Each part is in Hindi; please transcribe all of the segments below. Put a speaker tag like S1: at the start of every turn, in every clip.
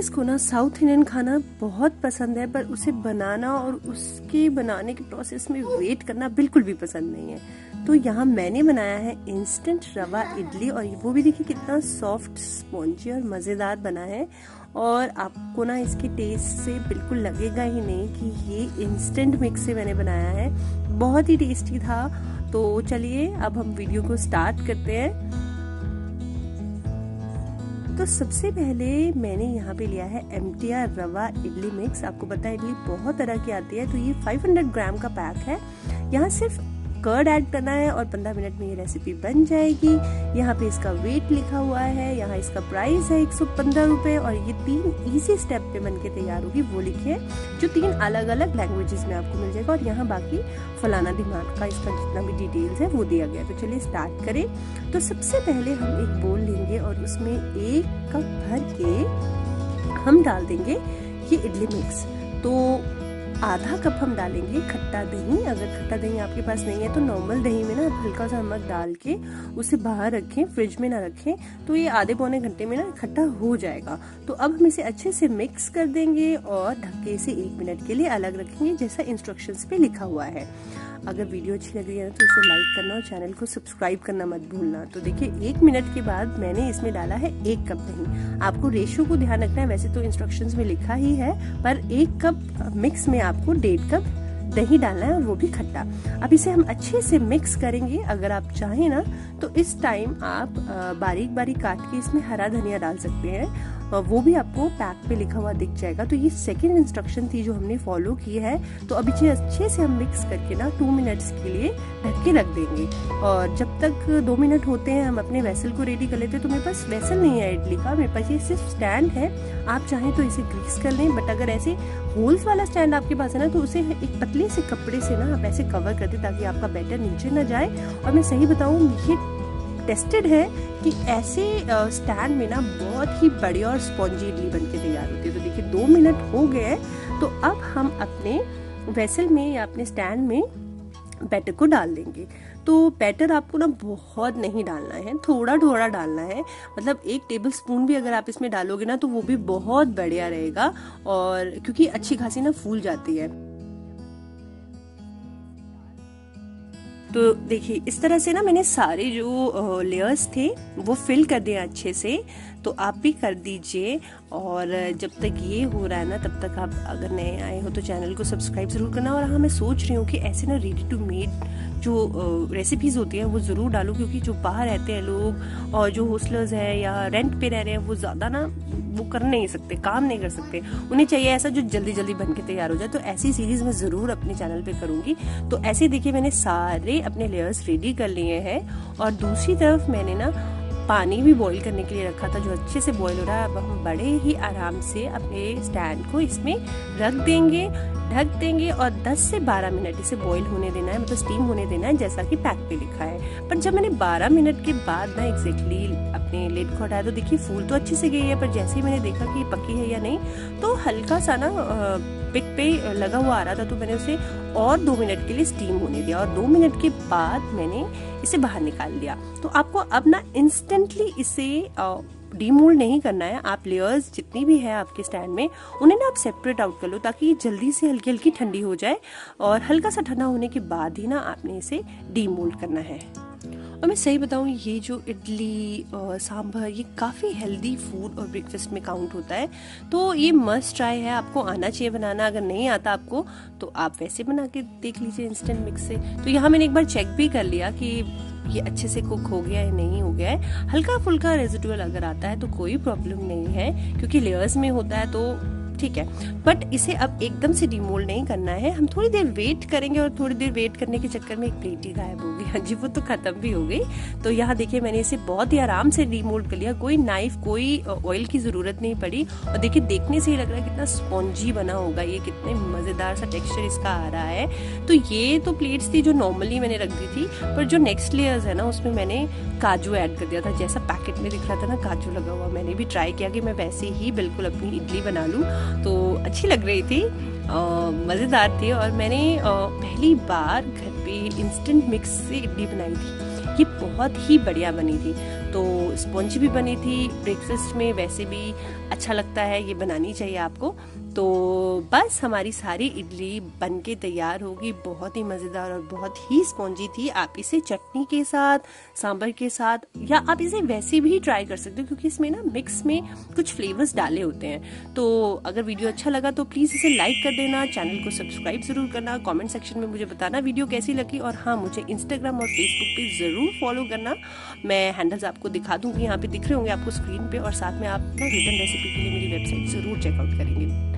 S1: किसको ना साउथ इंडियन खाना बहुत पसंद है, पर उसे बनाना और उसके बनाने के प्रोसेस में वेट करना बिल्कुल भी पसंद नहीं है। तो यहाँ मैंने बनाया है इंस्टेंट रवा इडली और वो भी देखिए कितना सॉफ्ट स्पॉन्जी और मज़ेदार बना है। और आपको ना इसके टेस्ट से बिल्कुल लगेगा ही नहीं कि ये इंस्टेंट मिक्स से मैंने बनाया है। बहुत ही टेस्टी था। तो चलिए, अब हम वीडियो को स्टार्ट करते हैं। तो सबसे पहले मैंने यहाँ पे लिया है एमटीआर रवा इडली मिक्स आपको पता है इडली बहुत तरह की आती है तो ये 500 ग्राम का पैक है। यहाँ सिर्फ़ कर्ड ऐड करना है और 15 मिनट में ये रेसिपी बन जाएगी। यहाँ पे इसका वेट लिखा हुआ है, यहाँ इसका प्राइस है एक सौ और ये तीन इजी स्टेप पे बन के तैयार होगी, वो लिखे जो तीन अलग अलग लैंग्वेजेस में आपको मिल जाएगा और यहाँ बाकी फलाना दिमाग का इसका जितना भी डिटेल्स है, वो दिया गया तो चलिए स्टार्ट करें। तो सबसे पहले हम एक बोल लेंगे और उसमें एक कप भर के हम डाल देंगे ये इडली मिक्स तो आधा कप हम डालेंगे खट्टा दही। अगर खट्टा दही आपके पास नहीं है तो नॉर्मल दही में ना हल्का सा नमक डाल के उसे बाहर रखें फ्रिज में ना रखें तो ये आधे पौने घंटे में ना खट्टा हो जाएगा। तो अब हम इसे अच्छे से मिक्स कर देंगे और ढक्के से एक मिनट के लिए अलग रखेंगे, जैसा इंस्ट्रक्शंस पे लिखा हुआ है। अगर वीडियो अच्छी लग रही है तो इसे लाइक करना और चैनल को सब्सक्राइब करना मत भूलना। तो देखिए, एक मिनट के बाद मैंने इसमें डाला है एक कप दही। आपको रेशो को ध्यान रखना है, वैसे तो इंस्ट्रक्शंस में लिखा ही है, पर एक कप मिक्स में आपको डेढ़ कप दही डालना है और वो भी खट्टा। अब इसे हम अच्छे से मिक्स करेंगे, अगर आप चाहें ना तो इस टाइम आप बारीक बारीक काट के इसमें हरा धनिया डाल सकते हैं। वो भी आपको पैक पे लिखा हुआ दिख जाएगा। तो ये सेकेंड इंस्ट्रक्शन थी जो हमने फॉलो की है। तो अब इसे अच्छे से हम मिक्स करके ना टू मिनट्स के लिए ढक के रख देंगे। और जब तक दो मिनट होते हैं, हम अपने वेसल को रेडी कर लेते हैं तो मेरे पास वेसल नहीं है इडली का। मेरे पास ये सिर्फ़ स्टैंड है। आप चाहें तो इसे ग्रीस कर लें बट अगर ऐसे होल्स वाला स्टैंड आपके पास है ना तो उसे एक पतले से कपड़े से ना आप ऐसे कवर कर दें, ताकि आपका बैटर नीचे ना जाए। और मैं सही बताऊँ, ये टेस्टेड है कि ऐसे स्टैंड में ना बहुत ही बड़ी और स्पॉन्जी इडली बन के तैयार होती है। तो देखिए, दो मिनट हो गए हैं तो अब हम अपने वेसल में या अपने स्टैंड में बैटर को डाल देंगे। तो बैटर आपको ना बहुत नहीं डालना है थोड़ा थोड़ा डालना है। मतलब एक टेबल स्पून भी अगर आप इसमें डालोगे ना तो वो भी बहुत बढ़िया रहेगा और क्योंकि अच्छी खासी ना फूल जाती है। तो देखिए, इस तरह से ना मैंने सारे जो लेयर्स थे, वो फिल कर दिए अच्छे से। तो आप भी कर दीजिए। और जब तक ये हो रहा है ना, तब तक आप अगर नए आए हो तो चैनल को सब्सक्राइब ज़रूर करना। और हाँ मैं सोच रही हूँ कि ऐसे ना रेडी टू मेड जो रेसिपीज़ होती हैं, वो ज़रूर डालूँ, क्योंकि जो बाहर रहते हैं लोग और जो होस्टलर्स हैं या रेंट पे रह रहे हैं, वो ज़्यादा ना वो कर नहीं सकते, काम नहीं कर सकते। उन्हें चाहिए ऐसा जो जल्दी जल्दी बन के तैयार हो जाए। तो ऐसी सीरीज़ मैं ज़रूर अपने चैनल पे करूँगी। तो ऐसे देखिए, मैंने सारे अपने लेयर्स रेडी कर लिए हैं। और दूसरी तरफ़ मैंने ना पानी भी बॉईल करने के लिए रखा था, जो अच्छे से बॉईल हो रहा है। अब हम बड़े ही आराम से अपने स्टैंड को इसमें रख देंगे। ढक देंगे और 10 से 12 मिनट, इसे बॉईल होने देना है मतलब स्टीम होने देना है, जैसा कि पैक पे लिखा है। पर जब मैंने 12 मिनट के बाद ना एग्जैक्टली अपने लेड को हटाया तो देखिए फूल तो अच्छे से गई है, पर जैसे ही मैंने देखा कि ये पकी है या नहीं तो हल्का सा ना पिक पे लगा हुआ आ रहा था तो मैंने उसे और दो मिनट के लिए स्टीम होने दिया, और दो मिनट के बाद मैंने इसे बाहर निकाल लिया तो आपको अब ना इंस्टेंटली इसे डीमोल्ड नहीं करना है। आप लेयर्स जितनी भी है आपके स्टैंड में, उन्हें ना आप सेपरेट आउट कर लो ताकि ये जल्दी से हल्की हल्की ठंडी हो जाए और हल्का सा ठंडा होने के बाद ही ना आपने इसे डीमोल्ड करना है। और मैं सही बताऊँ, ये जो इडली और सांभर, ये काफ़ी हेल्दी फ़ूड और ब्रेकफास्ट में काउंट होता है। तो ये मस्ट ट्राई है, आपको आना चाहिए बनाना, अगर नहीं आता आपको तो आप वैसे बना के देख लीजिए इंस्टेंट मिक्स से। तो यहाँ मैंने एक बार चेक भी कर लिया कि ये अच्छे से कुक हो गया है, नहीं हो गया है। हल्का फुल्का रेजिडुअल अगर आता है तो कोई प्रॉब्लम नहीं है, क्योंकि लेयर्स में होता है तो ठीक है। बट इसे अब एकदम से डिमोल्ड नहीं करना है। हम थोड़ी देर वेट करेंगे और थोड़ी देर वेट करने के चक्कर में एक प्लेट ही गायब हो गई। हाँ जी, वो तो खत्म भी हो गई। तो यहाँ देखिए, मैंने इसे बहुत ही आराम से डिमोल्ड कर लिया। कोई नाइफ कोई ऑयल की ज़रूरत नहीं पड़ी। और देखिए, देखने से ही लग रहा है कितना स्पॉन्जी बना होगा ये, कितने मज़ेदार सा टेक्सचर इसका आ रहा है। तो ये तो प्लेट्स थी जो नॉर्मली मैंने रख दी थी, पर जो नेक्स्ट लेयर्स है ना, उसमें मैंने काजू ऐड कर दिया था। जैसा पैकेट में दिख रहा था ना, काजू लगा हुआ। मैंने भी ट्राई किया कि मैं वैसे ही बिल्कुल अपनी इडली बना लूँ। तो अच्छी लग रही थी मज़ेदार थी और मैंने पहली बार घर पे इंस्टेंट मिक्स से इडली बनाई थी। ये बहुत ही बढ़िया बनी थी। तो स्पॉन्ज भी बनी थी ब्रेकफास्ट में वैसे भी अच्छा लगता है, ये बनानी चाहिए आपको। तो बस हमारी सारी इडली बन के तैयार होगी। बहुत ही मज़ेदार और बहुत ही स्पॉन्जी थी। आप इसे चटनी के साथ, सांभर के साथ, या आप इसे वैसे भी ट्राई कर सकते हो, क्योंकि इसमें ना मिक्स में कुछ फ्लेवर्स डाले होते हैं। तो अगर वीडियो अच्छा लगा तो प्लीज़ इसे लाइक कर देना, चैनल को सब्सक्राइब ज़रूर करना, कॉमेंट सेक्शन में मुझे बताना वीडियो कैसी लगी, और हाँ मुझे इंस्टाग्राम और फेसबुक पे ज़रूर फॉलो करना। मैं हैंडल्स आपको दिखा दूँगी, यहाँ पे दिख रहे होंगे आपको स्क्रीन पे, और साथ में आप ना रिटर्न रेसिपी के लिए मेरी वेबसाइट ज़रूर चेकआउट करेंगे।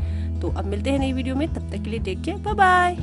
S1: तो अब मिलते हैं नई वीडियो में, तब तक के लिए टेक केयर बाय बाय